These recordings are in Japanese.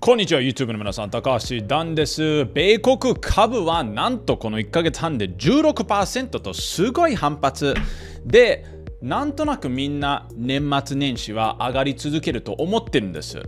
こんにちは YouTube の皆さん、高橋ダンです。米国株はなんとこの1ヶ月半で16%とすごい反発で、なんとなくみんな年末年始は上がり続けると思ってるんです。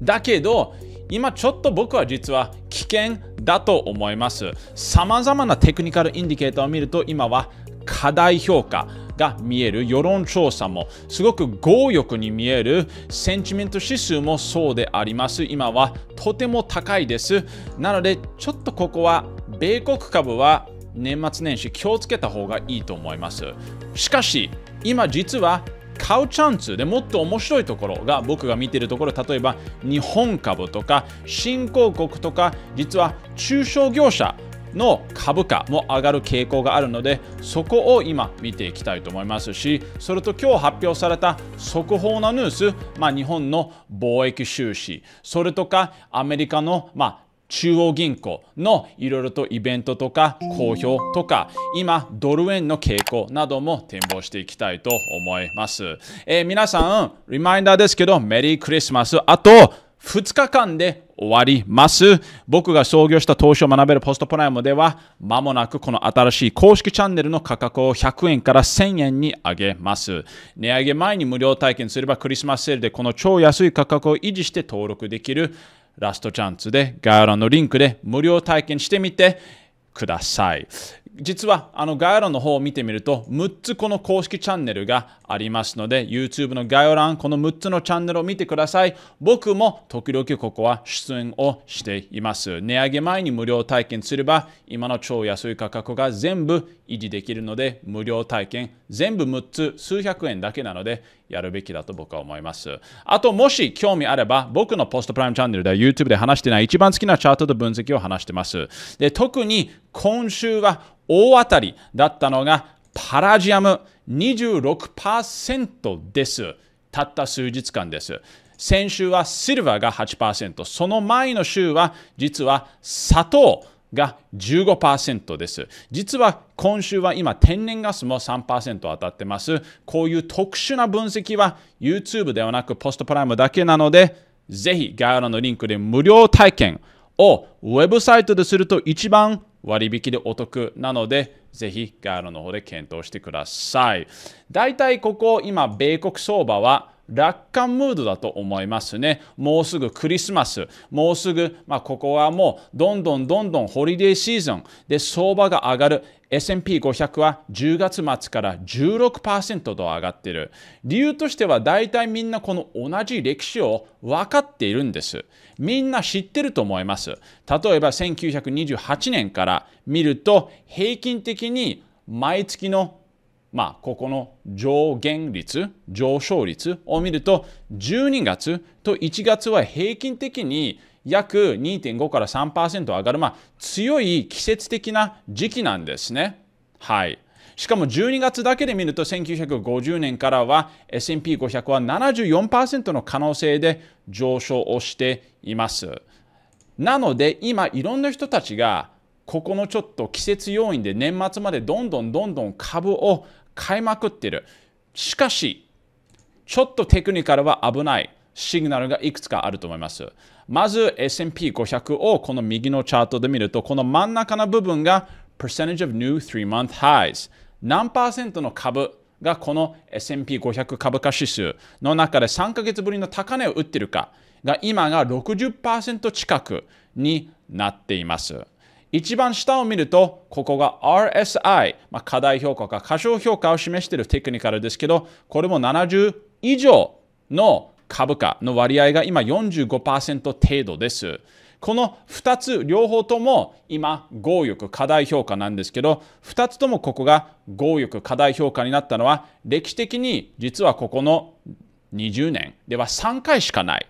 だけど、今ちょっと僕は実は危険だと思います。さまざまなテクニカルインディケーターを見ると今は課題評価が見える世論調査もすごく強欲に見えるセンチメント指数もそうであります。今はとても高いです。なのでちょっとここは米国株は年末年始気をつけた方がいいと思います。しかし今実は買うチャンスでもっと面白いところが僕が見ているところ。例えば日本株とか新興国とか実は中小業者の株価も上がる傾向があるのでそこを今見ていきたいと思います。しそれと今日発表された速報のニュース、まあ、日本の貿易収支それとかアメリカの、まあ、中央銀行のいろいろとイベントとか公表とか今ドル円の傾向なども展望していきたいと思います、えー皆さんリマインダーですけどメリークリスマス。あと2日間で終わります。僕が創業した投資を学べるポストプライムでは、まもなくこの新しい公式チャンネルの価格を100円から1000円に上げます。値上げ前に無料体験すればクリスマスセールでこの超安い価格を維持して登録できるラストチャンスで概要欄のリンクで無料体験してみてください。実はあの概要欄の方を見てみると6つこの公式チャンネルがありますので YouTube の概要欄この6つのチャンネルを見てください。僕も時々ここは出演をしています。値上げ前に無料体験すれば今の超安い価格が全部維持できるので無料体験全部6つ数百円だけなのでやるべきだと僕は思います。あともし興味あれば僕のポストプライムチャンネルでは YouTube で話してない一番好きなチャートと分析を話してます。で特に今週は大当たりだったのがパラジアム26%です。たった数日間です。先週はシルバーが8%、その前の週は実は砂糖が15%です。実は今週は今天然ガスも3%当たってます。こういう特殊な分析は YouTube ではなくポストプライムだけなので、ぜひ概要欄のリンクで無料体験をウェブサイトですると一番割引でお得なので、ぜひガールの方で検討してください。だいたいここ、今、米国相場は楽観ムードだと思いますね。もうすぐクリスマス、もうすぐ、まあ、ここはもうどんどんどんどんホリデーシーズンで相場が上がる。S&P500 は10月末から16%と上がっている。理由としては大体みんなこの同じ歴史を分かっているんです。みんな知ってると思います。例えば1928年から見ると平均的に毎月のまあ、ここの上限率、上昇率を見ると、12月と1月は平均的に約2.5から3%上がる、まあ、強い季節的な時期なんですね。はい。しかも12月だけで見ると1950年からは S&P500 は74%の可能性で上昇をしています。なので今いろんな人たちがここのちょっと季節要因で年末までどんどんどんどん株を買いまくってる。しかし、ちょっとテクニカルは危ないシグナルがいくつかあると思います。まず S&P500 をこの右のチャートで見ると、この真ん中の部分が percentage of new three-month highs。何パーセントの株がこの S&P500 株価指数の中で3ヶ月ぶりの高値を打ってるかが今が60%近くになっています。一番下を見ると、ここが RSI、まあ、課題評価か過小評価を示しているテクニカルですけど、これも70以上の株価の割合が今45%程度です。この2つ両方とも今強欲課題評価なんですけど2つともここが強欲課題評価になったのは歴史的に実はここの20年では3回しかない。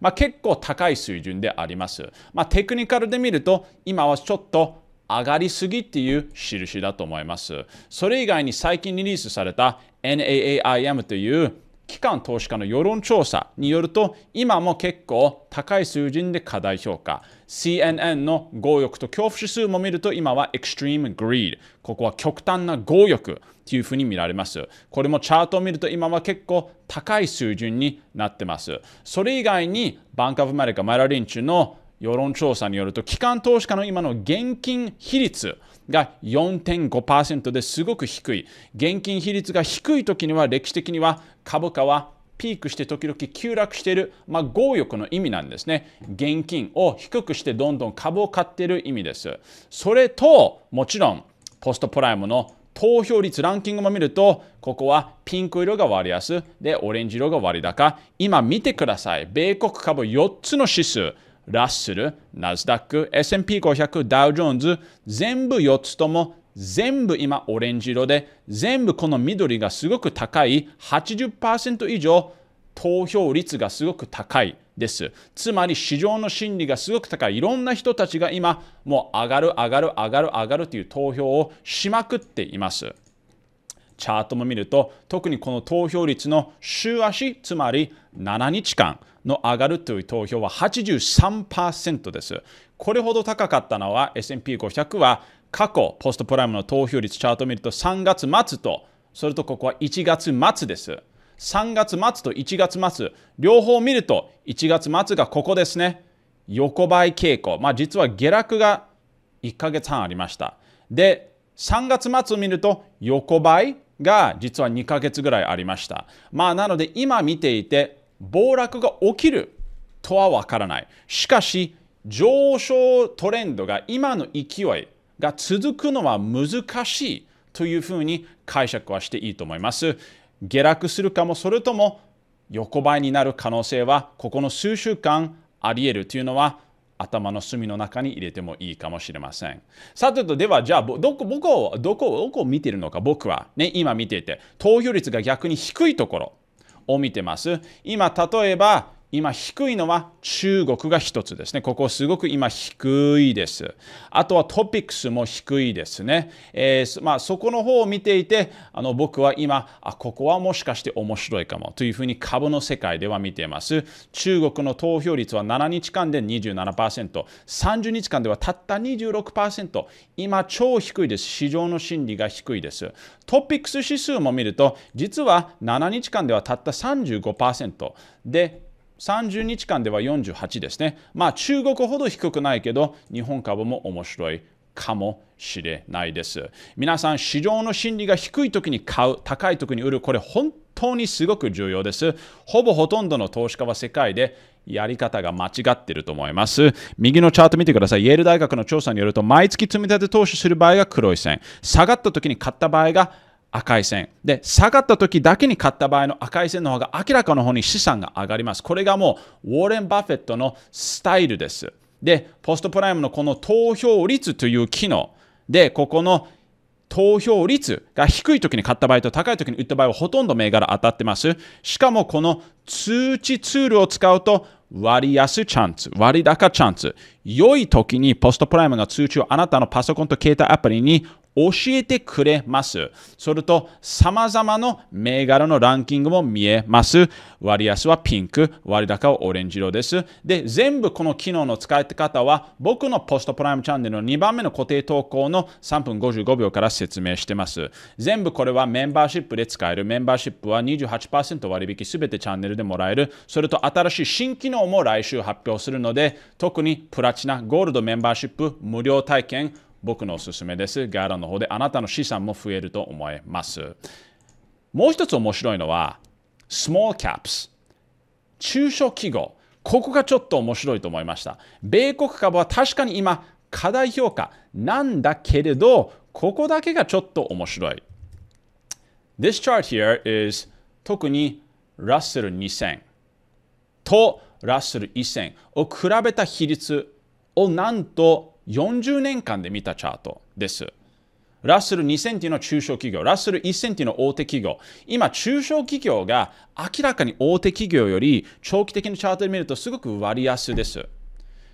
まあ、結構高い水準であります。まあ、テクニカルで見ると今はちょっと上がりすぎっていう印だと思います。それ以外に最近リリースされた NAAIM という機関投資家の世論調査によると今も結構高い数字で過大評価。CNN の強欲と恐怖指数も見ると今は Extreme Greed ここは極端な強欲というふうに見られます。これもチャートを見ると今は結構高い水準になってます。それ以外にバンクオブアメリカマラリンチュの世論調査によると機関投資家の今の現金比率が4.5%ですごく低い。現金比率が低い時には歴史的には株価はピークして時々急落している、まあ、強欲の意味なんですね。現金を低くしてどんどん株を買っている意味です。それと、もちろん、ポストプライムの投票率ランキングも見ると、ここはピンク色が割安で、オレンジ色が割高。今見てください。米国株4つの指数。ラッセル、ナスダック、S&P500、ダウ・ジョーンズ、全部4つとも全部今オレンジ色で、全部この緑がすごく高い、80%以上投票率がすごく高いです。つまり市場の心理がすごく高い。いろんな人たちが今もう上がる上がる上がる上がるという投票をしまくっています。チャートも見ると特にこの投票率の週足つまり7日間の上がるという投票は83%です。これほど高かったのは S&P500 は過去ポストプライムの投票率チャートを見ると3月末とそれとここは1月末です。3月末と1月末両方見ると1月末がここですね。横ばい傾向。まあ実は下落が1ヶ月半ありました。で、3月末を見ると横ばいが実は2ヶ月ぐらいありました。まあなので今見ていて暴落が起きるとはわからない。しかし上昇トレンドが今の勢いが続くのは難しいというふうに解釈はしていいと思います。下落するかもそれとも横ばいになる可能性はここの数週間あり得るというのは頭の隅の中に入れてもいいかもしれません。さてと、では、じゃあ、どこ、僕を、どこ、どこを見ているのか、僕は、ね、今見ていて、投票率が逆に低いところを見てます。今、例えば、今低いのは中国が一つですね。ここすごく今低いです。あとはトピックスも低いですね。えー、まあ、そこの方を見ていてあの僕は今あここはもしかして面白いかもというふうに株の世界では見ています。中国の投票率は7日間で27%、30日間ではたった26%。今超低いです。市場の心理が低いです。トピックス指数も見ると実は7日間ではたった35%で30日間では48ですね。まあ中国ほど低くないけど、日本株も面白いかもしれないです。皆さん、市場の心理が低い時に買う、高い時に売る、これ本当にすごく重要です。ほぼほとんどの投資家は世界でやり方が間違っていると思います。右のチャート見てください。イェール大学の調査によると、毎月積み立て投資する場合が黒い線、下がった時に買った場合が赤い線。で、下がった時だけに買った場合の赤い線の方が明らかの方に資産が上がります。これがもうウォーレン・バフェットのスタイルです。で、ポストプライムのこの投票率という機能で、ここの投票率が低い時に買った場合と高い時に売った場合はほとんど銘柄当たってます。しかもこの通知ツールを使うと割安チャンス、割高チャンス。良い時にポストプライムが通知をあなたのパソコンと携帯アプリに教えてくれます。それと、様々な銘柄のランキングも見えます。割安はピンク、割高はオレンジ色です。で、全部この機能の使い方は、僕のポストプライムチャンネルの2番目の固定投稿の3分55秒から説明してます。全部これはメンバーシップで使える。メンバーシップは28%割引すべてチャンネルでもらえる。それと新しい新機能も来週発表するので、特にプラチナ、ゴールドメンバーシップ無料体験、僕のおすすめです。ガーラの方であなたの資産も増えると思います。もう一つ面白いのは、small caps、中小企業。ここがちょっと面白いと思いました。米国株は確かに今、過大評価なんだけれど、ここだけがちょっと面白い。This chart here is 特にラッセル2000とラッセル1000を比べた比率をなんと40年間で見たチャートです。ラッセル2000っていうのは中小企業、ラッセル1000っていうのは大手企業。今、中小企業が明らかに大手企業より長期的にチャートで見るとすごく割安です。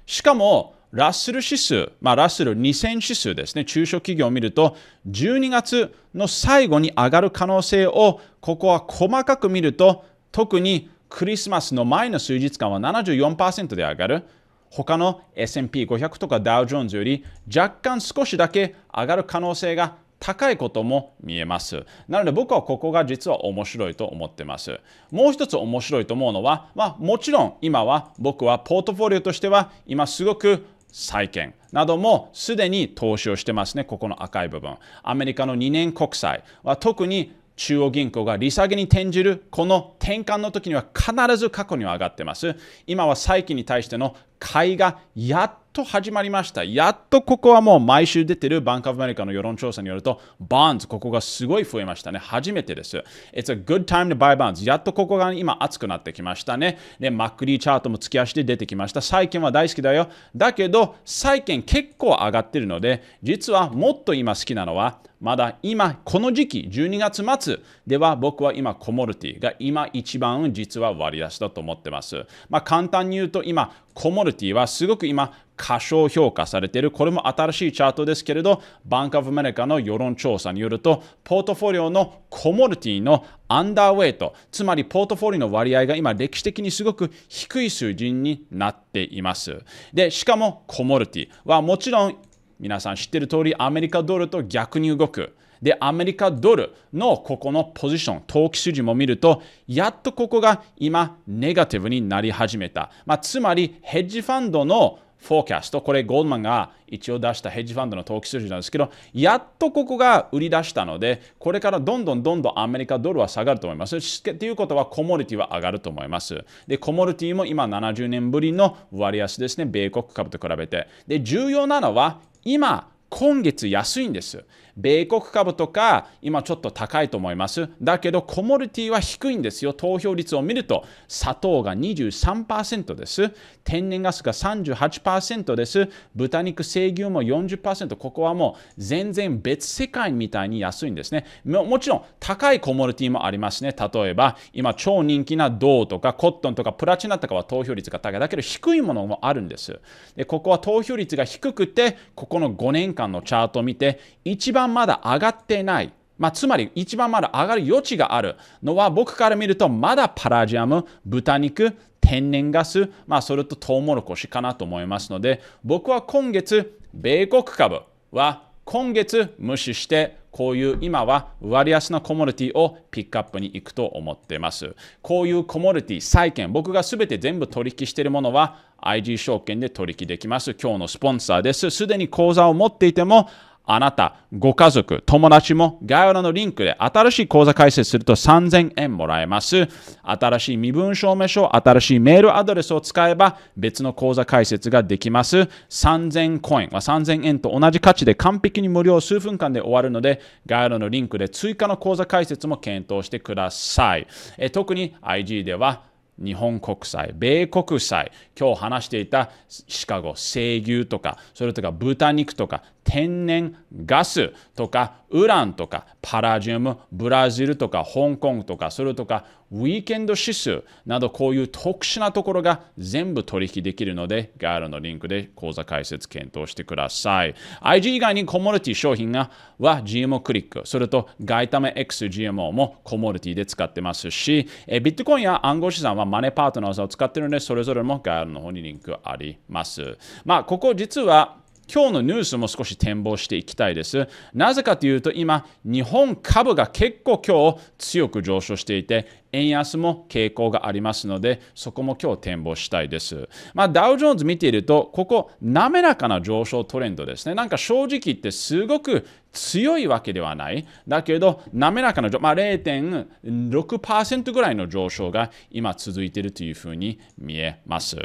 しかも、ラッセル指数、まあ、ラッセル2000指数ですね、中小企業を見ると、12月の最後に上がる可能性を、ここは細かく見ると、特にクリスマスの前の数日間は74%で上がる。他の S&P500 とかダウジョーンズより若干少しだけ上がる可能性が高いことも見えます。なので僕はここが実は面白いと思ってます。もう一つ面白いと思うのは、まあ、もちろん今は僕はポートフォリオとしては今すごく債券などもすでに投資をしてますね。ここの赤い部分。アメリカの2年国債は特に中央銀行が利下げに転じるこの転換の時には必ず過去には上がってます。今は債券に対しての買いがやっと始まりました。やっとここはもう毎週出てるバンクオブアメリカの世論調査によると、 bonds、ここがすごい増えましたね。初めてです。It's a good time to buy bonds. やっとここが今熱くなってきましたね。で、マンスリーチャートも月足で出てきました。債券は大好きだよ。だけど、債券結構上がってるので、実はもっと今好きなのは、まだ今、この時期、12月末では僕は今、コモディティが今一番実は割安だと思ってます。まあ、簡単に言うと今、コモディティはすごく今、過小評価されている。これも新しいチャートですけれど、バンクオブアメリカの世論調査によると、ポートフォリオのコモディティのアンダーウェイト、つまりポートフォリオの割合が今歴史的にすごく低い数字になっています。で、しかもコモルティはもちろん皆さん知ってる通りアメリカドルと逆に動く。で、アメリカドルのここのポジション、投機筋も見ると、やっとここが今、ネガティブになり始めた。まあ、つまり、ヘッジファンドのフォーキャスト、これゴールマンが一応出したヘッジファンドの投機筋なんですけど、やっとここが売り出したので、これからどんどんどんどんアメリカドルは下がると思います。ということはコモディティは上がると思います。で、コモディティも今70年ぶりの割安ですね、米国株と比べて。で、重要なのは、今、今月安いんです。米国株とか今ちょっと高いと思います。だけどコモディティは低いんですよ。投票率を見ると砂糖が23%です。天然ガスが38%です。豚肉、生牛も40%。ここはもう全然別世界みたいに安いんですね。もちろん高いコモディティもありますね。例えば今超人気な銅とかコットンとかプラチナとかは投票率が高い。だけど低いものもあるんです。でここは投票率が低くてここの5年間のチャートを見て一番番まだ上がってない。まあ、つまり一番まだ上がる余地があるのは僕から見るとまだパラジアム、豚肉、天然ガス、まあ、それとトウモロコシかなと思いますので僕は今月米国株は今月無視してこういう今は割安なコモディティをピックアップに行くと思っています。こういうコモディティ、債券、僕がすべて全部取引しているものは IG 証券で取引できます。今日のスポンサーです。すでに口座を持っていてもあなた、ご家族、友達も概要欄のリンクで新しい口座開設すると3000円もらえます。新しい身分証明書、新しいメールアドレスを使えば別の口座開設ができます。3000コインは3000円と同じ価値で完璧に無料数分間で終わるので概要欄のリンクで追加の口座開設も検討してください。え特に IG では日本国債、米国債、今日話していたシカゴ、生牛とか、それとか豚肉とか、天然ガスとか、ウランとか、パラジウム、ブラジルとか、香港とか、それとか、ウィーケンド指数など、こういう特殊なところが全部取引できるので、ガールのリンクで口座開設検討してください。IG 以外にコモディティ商品がは GMO クリック、それとガイタメ XGMO もコモディティで使ってますしえ、ビットコインや暗号資産はマネーパートナーズを使ってるので、それぞれもガールの方にリンクあります。まあ、ここ実は今日のニュースも少し展望していきたいです。なぜかというと今、日本株が結構今日強く上昇していて、円安も傾向がありますので、そこも今日展望したいです。まあ、ダウジョーンズ見ていると、ここ滑らかな上昇トレンドですね。なんか正直言ってすごく強いわけではない。だけど、滑らかな、まあ、0.6%ぐらいの上昇が今続いているというふうに見えます。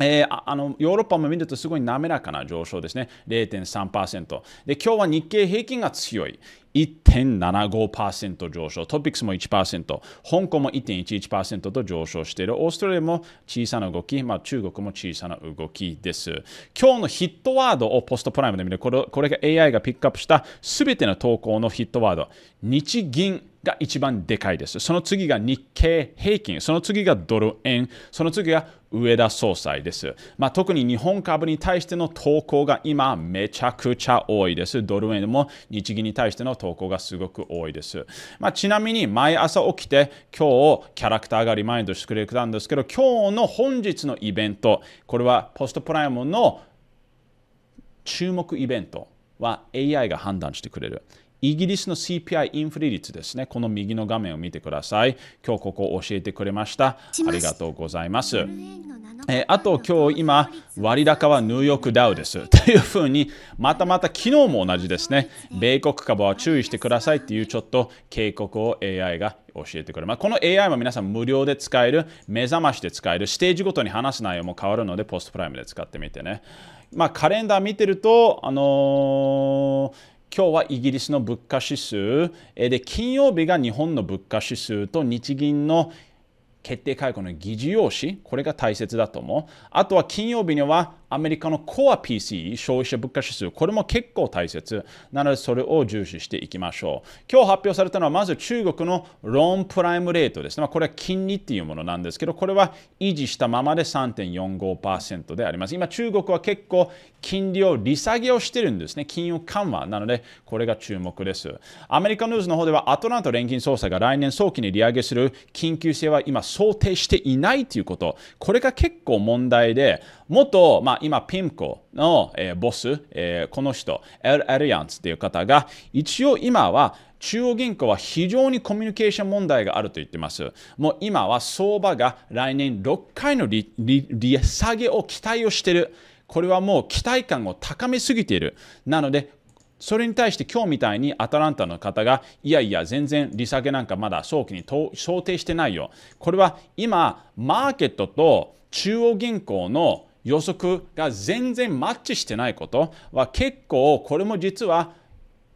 えー、あのヨーロッパも見るとすごい滑らかな上昇ですね。0.3%。で、今日は日経平均が強い。1.75%上昇。トピックスも1%。香港も1.11%と上昇している。オーストラリアも小さな動き。まあ、中国も小さな動きです。今日のヒットワードをポストプライムで見る。これこれが AI がピックアップしたすべての投稿のヒットワード。日銀が一番でかいです。その次が日経平均、その次がドル円、その次が上田総裁です。まあ、特に日本株に対しての投稿が今めちゃくちゃ多いです。ドル円も日銀に対しての投稿がすごく多いです。まあ、ちなみに毎朝起きて今日キャラクターがリマインドしてくれたんですけど今日の本日のイベントこれはポストプライムの注目イベントは AI が判断してくれる。イギリスの CPI インフレ率ですね。この右の画面を見てください。今日ここを教えてくれました。ありがとうございます。えー、あと今日今、割高はニューヨークダウです。というふうに、またまた昨日も同じですね。米国株は注意してくださいっていうちょっと警告を AI が教えてくれます。この AI も皆さん無料で使える、目覚ましで使える、ステージごとに話す内容も変わるので、ポストプライムで使ってみてね。まあ、カレンダー見てると、あのー今日はイギリスの物価指数。で金曜日が日本の物価指数と日銀の決定会合の議事要旨。これが大切だと思う。あとは金曜日にはアメリカのコア PC 消費者物価指数これも結構大切。なのでそれを重視していきましょう。今日発表されたのはまず中国のローンプライムレートですね、まあ、これは金利っていうものなんですけどこれは維持したままで3.45%であります。今中国は結構金利を利下げをしてるんですね。金融緩和なのでこれが注目です。アメリカニュースの方ではアトランタ連銀総裁が来年早期に利上げする緊急性は今想定していないということ。これが結構問題で元、まあ、今、ピンコの、えー、ボス、えー、この人、エル・アリアンスという方が、一応今は中央銀行は非常にコミュニケーション問題があると言ってます。もう今は相場が来年6回の利利下げを期待をしている。これはもう期待感を高めすぎている。なので、それに対して今日みたいにアトランタの方がいやいや全然利下げなんかまだ早期に想定してないよ。これは今マーケットと中央銀行の予測が全然マッチしてないことは結構これも実は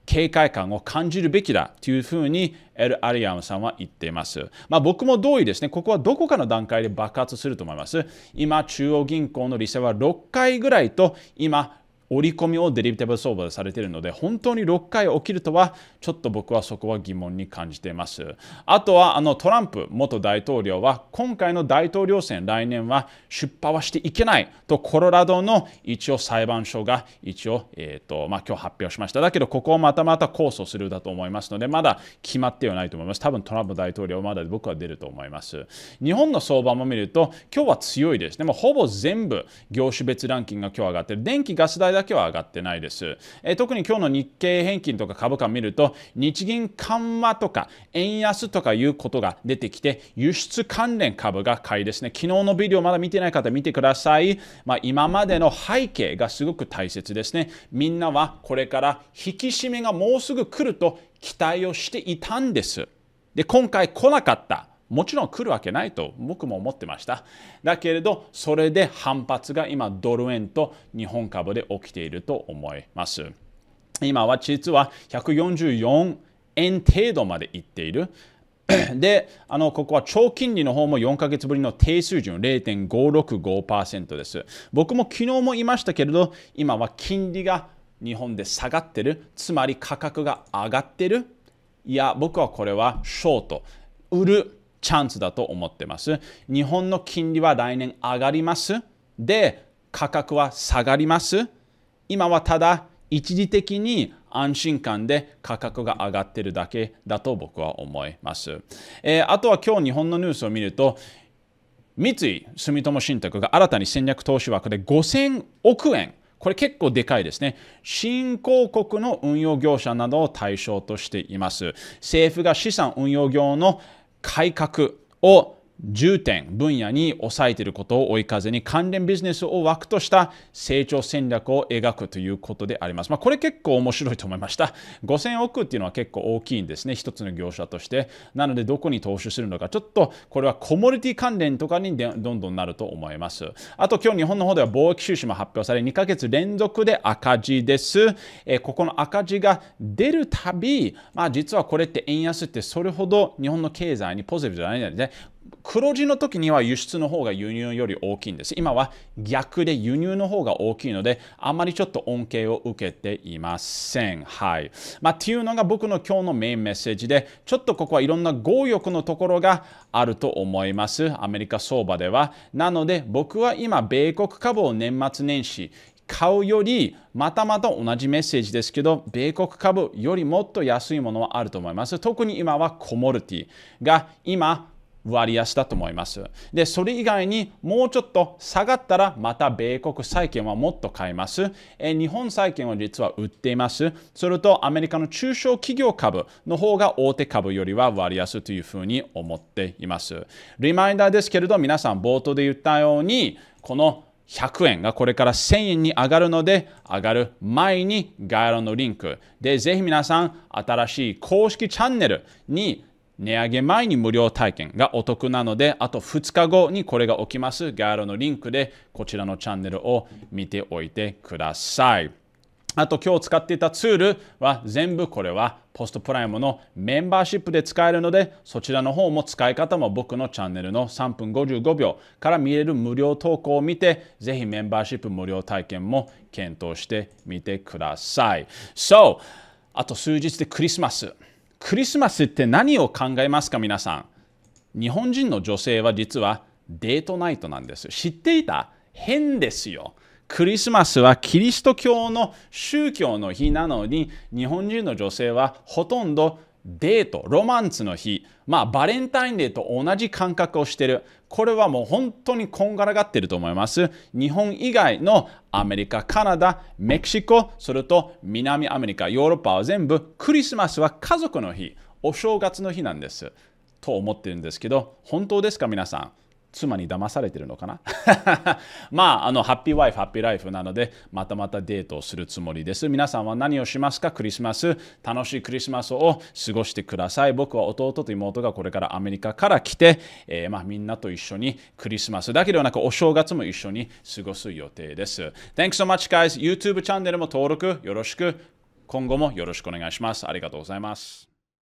警戒感を感じるべきだというふうにエル・アリアムさんは言っています。まあ、僕も同意ですね。ここはどこかの段階で爆発すると思います。今、中央銀行の利下は6回ぐらいと今、織り込みをデリビティブル相場でされているので本当に6回起きるとはちょっと僕はそこは疑問に感じています。あとはあのトランプ元大統領は今回の大統領選来年は出馬はしていけないとコロラドの一応裁判所が一応、えーとまあ、今日発表しました。だけどここをまたまた控訴するだと思いますのでまだ決まってはないと思います。多分トランプ大統領まだ僕は出ると思います。日本の相場も見ると今日は強いですね。もほぼ全部業種別ランキングが今日上がってる。電気ガス代だけは上がってないです。え特に今日の日経平均とか株価を見ると日銀緩和とか円安とかいうことが出てきて輸出関連株が買いですね。昨日のビデオまだ見てない方見てください。まあ、今までの背景がすごく大切ですね。みんなはこれから引き締めがもうすぐ来ると期待をしていたんです。で今回来なかった。もちろん来るわけないと僕も思ってました。だけれど、それで反発が今ドル円と日本株で起きていると思います。今は実は144円程度までいっている。で、あのここは長金利の方も4ヶ月ぶりの低水準0.565%です。僕も昨日も言いましたけれど、今は金利が日本で下がってる、つまり価格が上がってる。いや、僕はこれはショート、売るチャンスだと思ってます。日本の金利は来年上がります。で、価格は下がります。今はただ一時的に安心感で価格が上がっているだけだと僕は思います。えー、あとは今日日本のニュースを見ると、三井住友信託が新たに戦略投資枠で5000億円これ結構でかいですね。新興国の運用業者などを対象としています。政府が資産運用業の改革を重点分野に抑えていることを追い風に関連ビジネスを枠とした成長戦略を描くということであります。まあ、これ結構面白いと思いました。5000億っていうのは結構大きいんですね。一つの業者として。なのでどこに投資するのか、ちょっとこれはコモディティ関連とかにどんどんなると思います。あと今日日本の方では貿易収支も発表され2ヶ月連続で赤字です。えここの赤字が出るたび、まあ、実はこれって円安ってそれほど日本の経済にポジティブじゃないので、黒字の時には輸出の方が輸入より大きいんです。今は逆で輸入の方が大きいので、あまりちょっと恩恵を受けていません。はい。まあ、っていうのが僕の今日のメインメッセージで、ちょっとここはいろんな強欲のところがあると思います。アメリカ相場では。なので、僕は今、米国株を年末年始、買うよりまたまた同じメッセージですけど米国株よりもっと安いものはあると思います特に今はコモルティが今割安だと思います。で、それ以外にもうちょっと下がったらまた米国債券はもっと買います。え日本債券は実は売っています。それとアメリカの中小企業株の方が大手株よりは割安というふうに思っています。リマインダーですけれど皆さん冒頭で言ったようにこの100円がこれから1000円に上がるので上がる前に概要欄のリンクでぜひ皆さん新しい公式チャンネルに値上げ前に無料体験がお得なので、あと2日後にこれが起きます。概要欄のリンクでこちらのチャンネルを見ておいてください。あと今日使っていたツールは全部これはポストプライムのメンバーシップで使えるのでそちらの方も使い方も僕のチャンネルの3分55秒から見れる無料投稿を見てぜひメンバーシップ無料体験も検討してみてください。So あと数日でクリスマス。クリスマスって何を考えますか皆さん？日本人の女性は実はデートナイトなんです。知っていた？変ですよ。クリスマスはキリスト教の宗教の日なのに日本人の女性はほとんどデート、ロマンスの日、まあバレンタインデーと同じ感覚をしてる。これはもう本当にこんがらがっていると思います。日本以外のアメリカ、カナダ、メキシコ、それと南アメリカ、ヨーロッパは全部クリスマスは家族の日、お正月の日なんです。と思ってるんですけど、本当ですか皆さん？妻に騙されてるのかな？まあ、あの、ハッピーワイフ、ハッピーライフなので、またまたデートをするつもりです。皆さんは何をしますか？クリスマス。楽しいクリスマスを過ごしてください。僕は弟と妹がこれからアメリカから来て、えー、まあ、みんなと一緒にクリスマスだけではなく、お正月も一緒に過ごす予定です。Thanks so much, guys. YouTube チャンネルも登録よろしく。今後もよろしくお願いします。ありがとうございます。